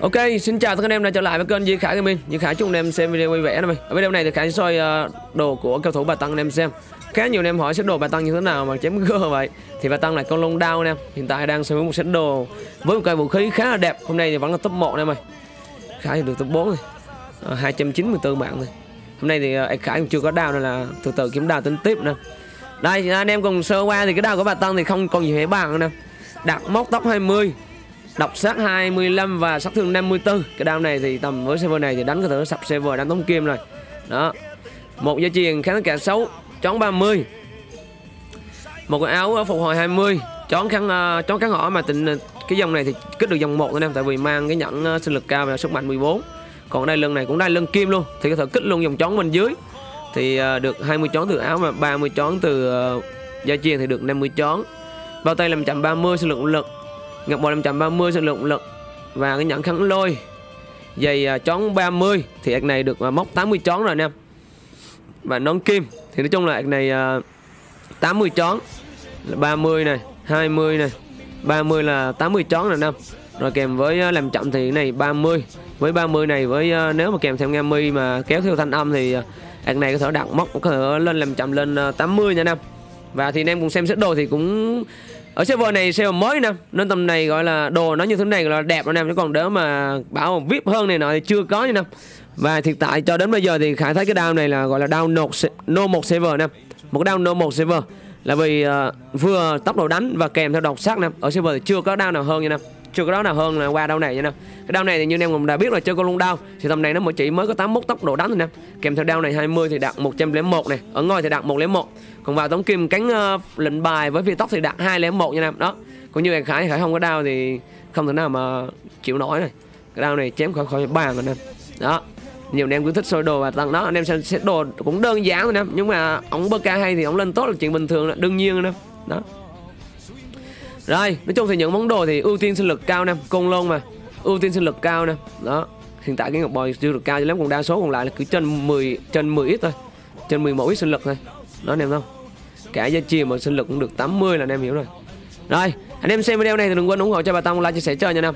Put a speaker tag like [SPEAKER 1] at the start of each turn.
[SPEAKER 1] Ok, xin chào tất cả anh em đã trở lại với kênh Di Khải Gaming. Di Khải chúc anh em xem video vui vẻ này. Ở video này thì Khải soi uh, đồ của cầu thủ Bà Tăng anh em xem. Khá nhiều anh em hỏi set đồ Bà Tăng như thế nào mà chém gơ vậy. Thì Bà Tăng là con lông đao anh em. Hiện tại đang sở hữu một set đồ với một cây vũ khí khá là đẹp. Hôm nay thì vẫn là top 1 anh em ơi. Khải thì được top 4 rồi. Ờ, à, 294 mạng rồi. Hôm nay thì uh, Khải cũng chưa có đao nên là từ từ kiếm đao tính tiếp nè. Đây anh em cùng sơ qua thì cái đao của Bà Tăng thì không còn gì hề bằng nè. Đặt móc tóc 20 Độc sát 25 và sát thương 54 Cái đao này thì tầm với server này thì đánh có thể sập server đánh tống kim rồi. Đó. Một dây chuyền kháng cả 6 Chón 30 Một cái áo phục hồi 20 Chón kháng uh, chón kháng hỏa mà tình ờ, cái dòng này thì kích được dòng 1 thôi em Tại vì mang cái nhẫn uh, sinh lực cao và sức mạnh 14 Còn đây lưng này cũng đây lưng kim luôn Thì có thể kích luôn dòng chón bên dưới. Thì uh, được 20 chón từ áo và 30 chón từ uh, dây chuyền thì được 50 chón. Bao tay làm chậm 30 sinh lực lực. Ngọc bò 530 sinh lượng lực Và cái nhẫn kháng lôi. Giày à, chón 30 Thì ạc này được à, móc 80 chón rồi anh em. Và nón kim Thì nói chung là ạc này à, 80 chón là 30 này 20 này 30 là 80 chón rồi anh em. Rồi kèm với làm chậm thì cái này 30 Với 30 này với nếu mà kèm theo nghe mi mà kéo theo thanh âm thì ạc này có thể đặt móc, có thể lên làm chậm lên 80 nha anh em. Và thì anh em cùng xem set đồ thì cũng ở server này server mới nè. Nên tầm này gọi là đồ nó như thế này là đẹp anh em. Chứ còn đỡ mà bảo vip hơn này nọ thì chưa có như nè và hiện tại cho đến bây giờ thì khải thấy cái down này là gọi là down nột no một server nè. Một down no một server. Là vì uh, vừa tốc độ đánh và kèm theo độc sắc nè. Ở server thì chưa có down nào hơn như nè chưa có đó nào hơn là qua đau này nha nè. Cái đao này thì như anh em cũng đã biết là chơi con lông đao thì tầm này nó mới chỉ mới có 81 tốc độ đánh thôi nè. Kèm theo đao này 20 thì đạt 101 này. Ở ngoài thì đạt 101 còn vào tống kim cánh uh, lệnh bài với phi tóc thì đạt 201 nha em. Đó cũng như khải khải không có đao thì không thể nào mà chịu nổi này. Cái đao này chém khỏi khỏi bàn rồi nè. Đó nhiều anh em cứ thích soi đồ và tặng đó anh em sẽ xét đồ cũng đơn giản thôi nè. Nhưng mà ông bơ ca hay thì ông lên tốt là chuyện bình thường đó, đương nhiên nè. Đó rồi, nói chung thì những món đồ thì ưu tiên sinh lực cao nè, côn lôn mà. Ưu tiên sinh lực cao nè. Đó, hiện tại cái ngọc bòi chưa được cao cho lắm, còn đa số còn lại là cứ trên 10 trên 10 ít thôi. Trên 11 ít sinh lực thôi. Đó, anh em không? Cả gia chia mà sinh lực cũng được 80 là anh em hiểu rồi. Rồi, anh em xem video này thì đừng quên ủng hộ cho bà Tông, like, chia sẻ chơi nha anh em.